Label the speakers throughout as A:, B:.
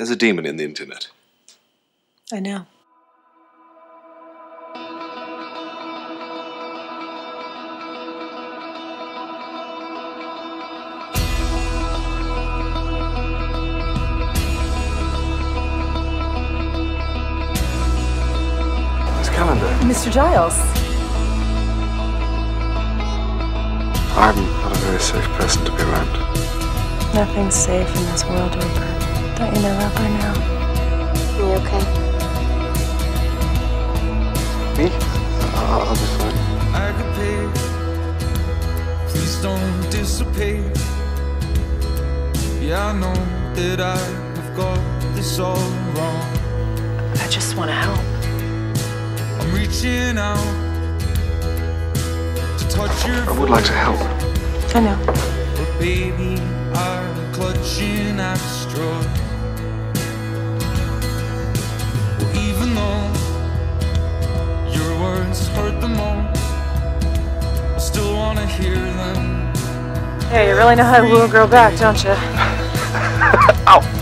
A: There's a demon in the internet.
B: I know.
A: This Calendar.
B: Mr. Giles.
A: I'm not a very safe person to be around.
B: Nothing's safe in this world, Rupert. Don't you know that by now?
C: You okay?
A: Me? Uh, I'll, I'll be fine.
D: I could pay. Please don't dissipate. Yeah, I know that I have got this all wrong.
B: I just want to help.
D: I'm reaching out to touch your
A: I would like to help.
B: I know.
D: But baby, I'm clutching at straws. Words hurt the most, I still wanna hear them.
B: Yeah, you really know how to woo a girl back, don't you?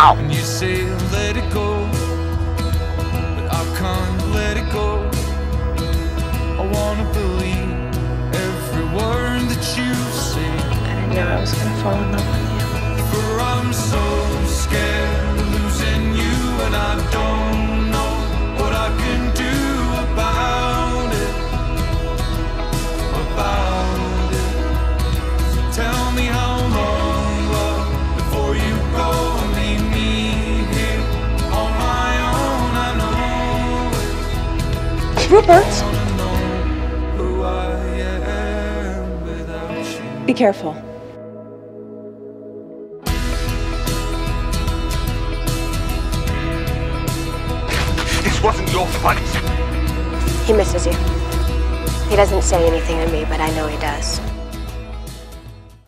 D: And you say let it go, but I can't let it go. I wanna believe every word that you say.
B: I knew I was gonna fall in love with you.
D: For I'm so scared you.
B: Be careful.
A: This wasn't your fight.
C: He misses you. He doesn't say anything to me, but I know he does.